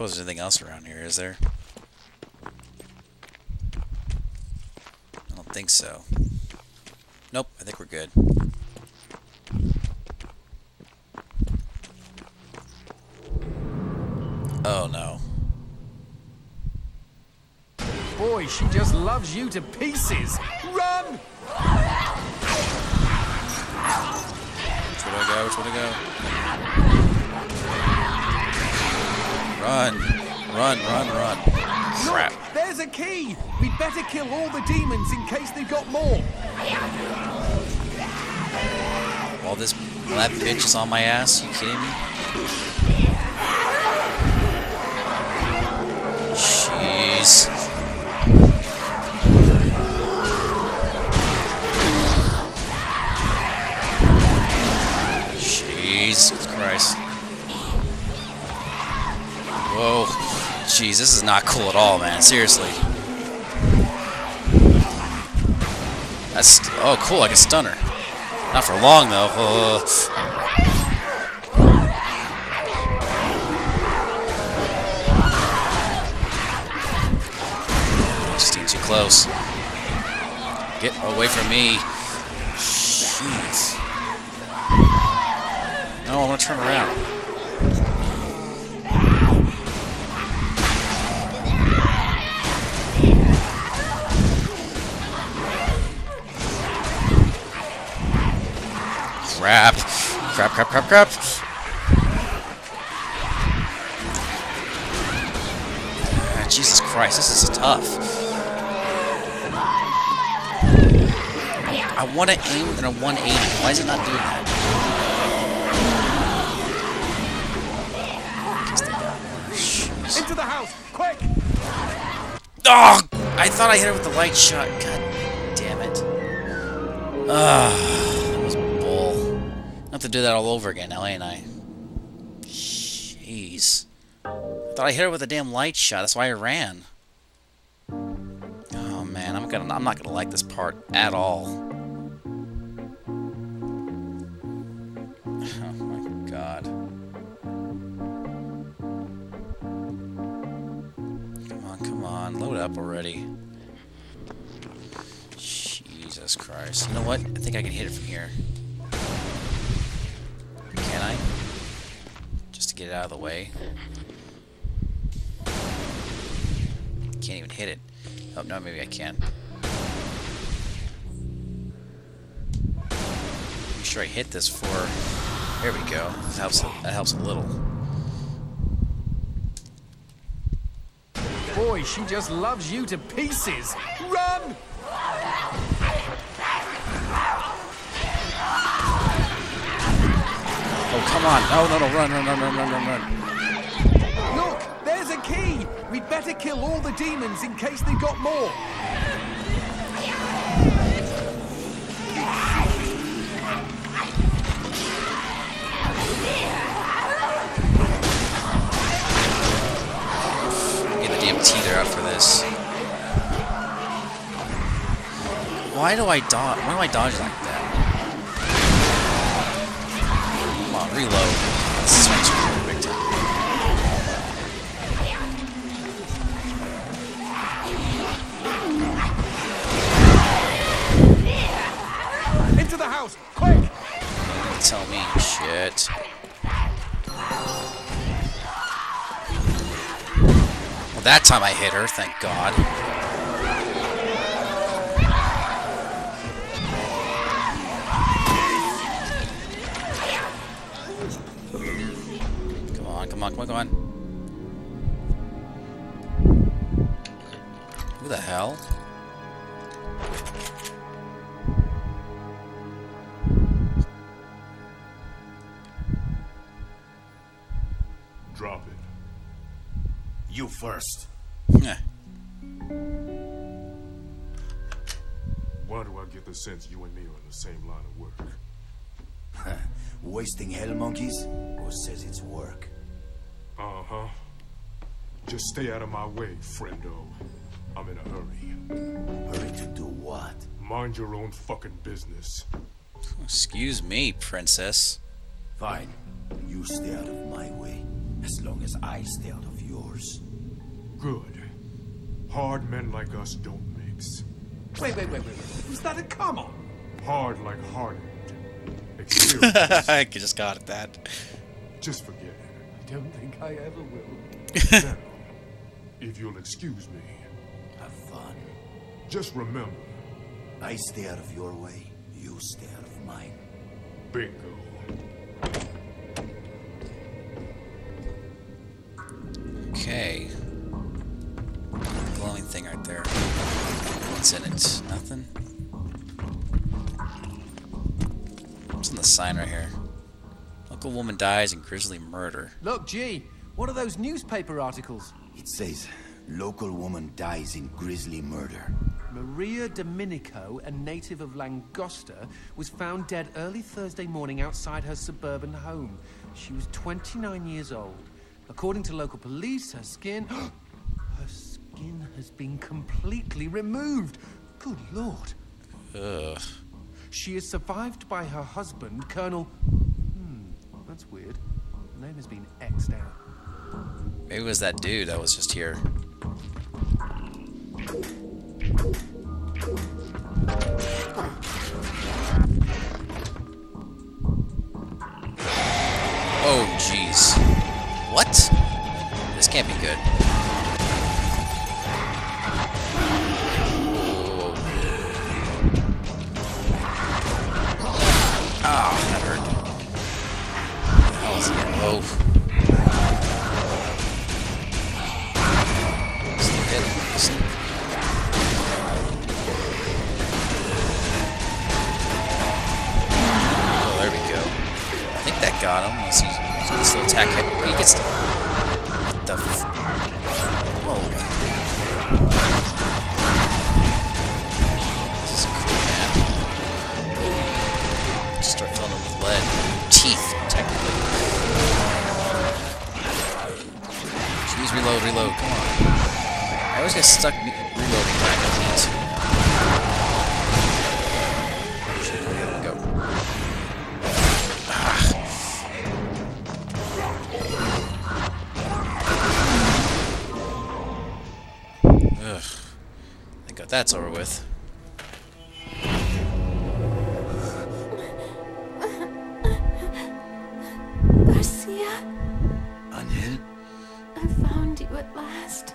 suppose there's anything else around here, is there? I don't think so. Nope, I think we're good. Oh no. Boy, she just loves you to pieces. Run! Which way do I go? Which way to go? Run! Run, run, run. Crap. Look, there's a key. We'd better kill all the demons in case they've got more. While this lab bitch is on my ass, you kidding me? Jeez. Jeez, this is not cool at all, man. Seriously. That's oh cool, like a stunner. Not for long though. Uh, close. Get away from me. Jeez. No, I want to turn around. Crap. Crap, crap, crap, crap. Ah, Jesus Christ, this is tough. I want to aim in a 180. Why is it not doing that? Guess they got more. Jeez. Into the house, quick! Oh! I thought I hit it with the light shot. God damn it. Ah, have to do that all over again now, ain't I? Jeez. I thought I hit her with a damn light shot. That's why I ran. Oh man, I'm gonna I'm not gonna like this part at all. Oh my god. Come on, come on, load up already. Jesus Christ. You know what? I think I can hit it from here. Get it out of the way. Can't even hit it. Oh, no, maybe I can. Make sure I hit this for... There we go. That helps, that helps a little. Boy, she just loves you to pieces. Run! Oh, come on. No, no, no. Run, run, run, run, run, run, run. Look, there's a key. We'd better kill all the demons in case they've got more. Get the damn teether out for this. Why do I dodge? Why do I dodge like that? That time I hit her, thank God. Come on, come on, come on, come on. Who the hell? You first. Eh. Why do I get the sense you and me are in the same line of work? Wasting hell monkeys? Who says it's work? Uh-huh. Just stay out of my way, friendo. I'm in a hurry. Hurry to do what? Mind your own fucking business. Excuse me, princess. Fine. You stay out of my way. as long as I stay out of yours. Good. Hard men like us don't mix. Wait, wait, wait, wait. Was that a come on? Hard like hardened. Experience. I just got at that. Just forget it. I don't think I ever will. Now, if you'll excuse me, Have fun. just remember, I stay out of your way, you stay out of mine. bingo. What's in it? Nothing? What's on the sign right here? Local woman dies in grisly murder. Look, gee, what are those newspaper articles? It says, local woman dies in grisly murder. Maria Dominico, a native of Langosta, was found dead early Thursday morning outside her suburban home. She was 29 years old. According to local police, her skin. skin has been completely removed. Good lord. Ugh. She is survived by her husband, Colonel. Hmm, that's weird. The name has been X'd out. Maybe it was that dude that was just here. Oh, jeez. What? This can't be good. Gets. What the? F Whoa. This is cool, man. Just start filling him with lead. Teeth, technically. Jeez, reload, reload. Come on. I always get stuck reloading that's over with. Garcia, Angel? I found you at last.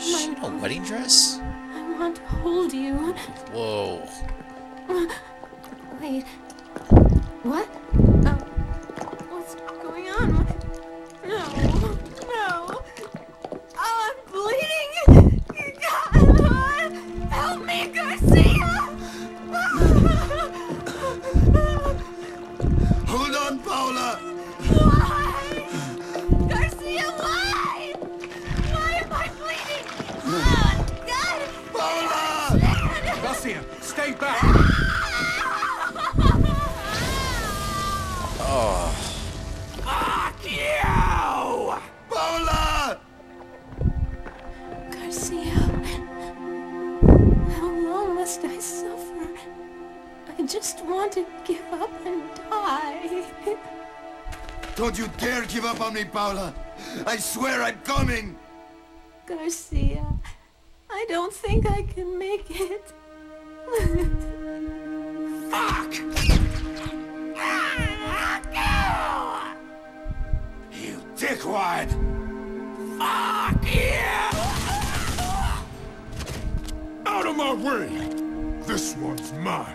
She in a wedding dress? I want to hold you. Whoa. Wait. What? Oh. What's going on? No. No. Garcia, stay back! Oh. Paula! Garcia, how long must I suffer? I just want to give up and die. Don't you dare give up on me, Paula! I swear I'm coming! Garcia, I don't think I can make it. You dickwad! Out of my way! This one's mine.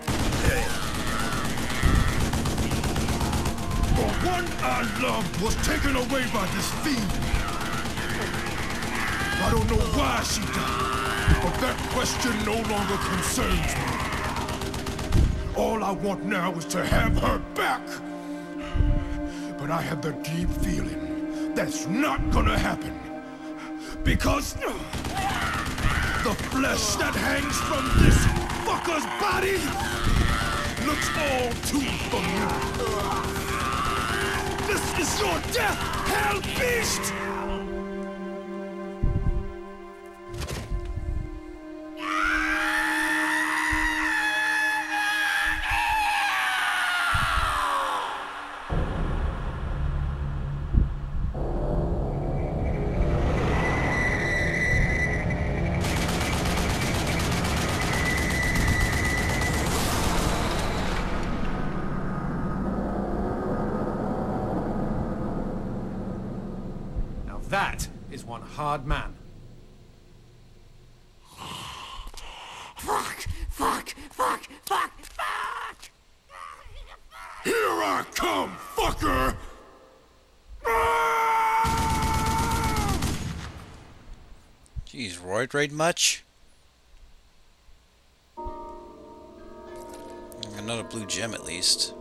The one I loved was taken away by this fiend. I don't know why she died, but that question no longer concerns me. All I want now is to have her back. But I have the deep feeling that's not gonna happen. Because the flesh that hangs from this fucker's body looks all too familiar. This is your death, hell beast! Hard man. Fuck! Fuck! Fuck! Fuck! Fuck! Here I come, fucker! Jeez, roid raid much? Another blue gem at least.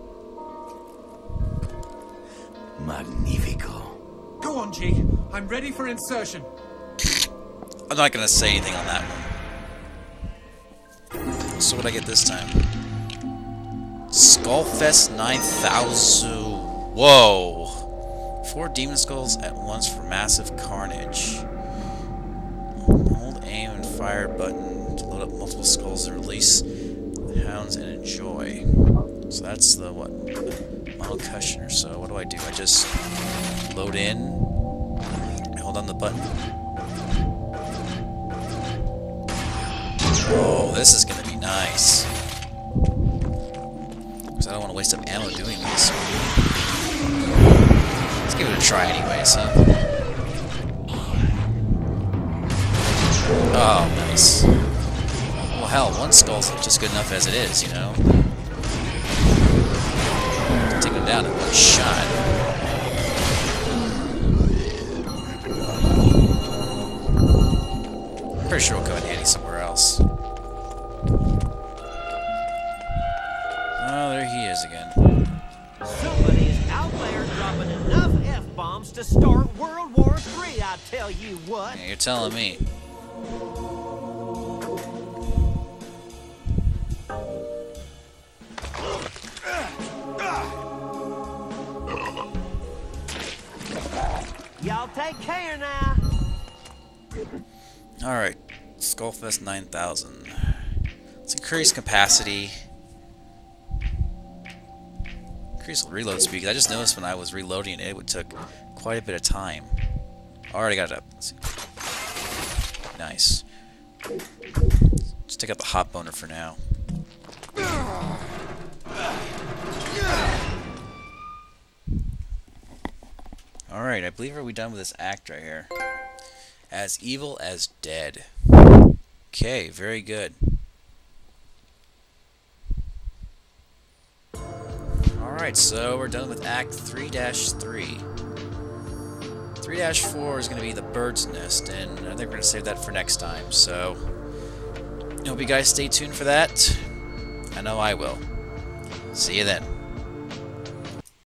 Magnifico. Go on, G. I'm ready for insertion. I'm not gonna say anything on that one. So what I get this time? Skullfest 9000. Whoa! Four demon skulls at once for massive carnage. Hold aim and fire button to load up multiple skulls and release the hounds and enjoy. So that's the what? Model Cushioner. So what do I do? I just load in, hold on the button. Oh, this is gonna be nice. Because I don't want to waste up ammo doing this. Let's give it a try anyways, huh? Oh, nice. Well, hell, one skull's just good enough as it is, you know? Take him down in one shot. Pretty sure it'll come in handy somewhere else. Oh, there he is again. Somebody's out there dropping enough F-bombs to start World War III, I tell you what. Yeah, you're telling me. Y'all take care now. Alright, Skullfest 9000. Let's increase capacity. Increase reload speed, I just noticed when I was reloading it, it would took quite a bit of time. Already got it up. Let's. Nice. Just take out the hot boner for now. Alright, I believe are we done with this act right here. As evil as dead. Okay, very good. Alright, so we're done with Act 3-3. 3-4 is going to be the bird's nest, and I think we're going to save that for next time, so... I hope you guys stay tuned for that. I know I will. See you then.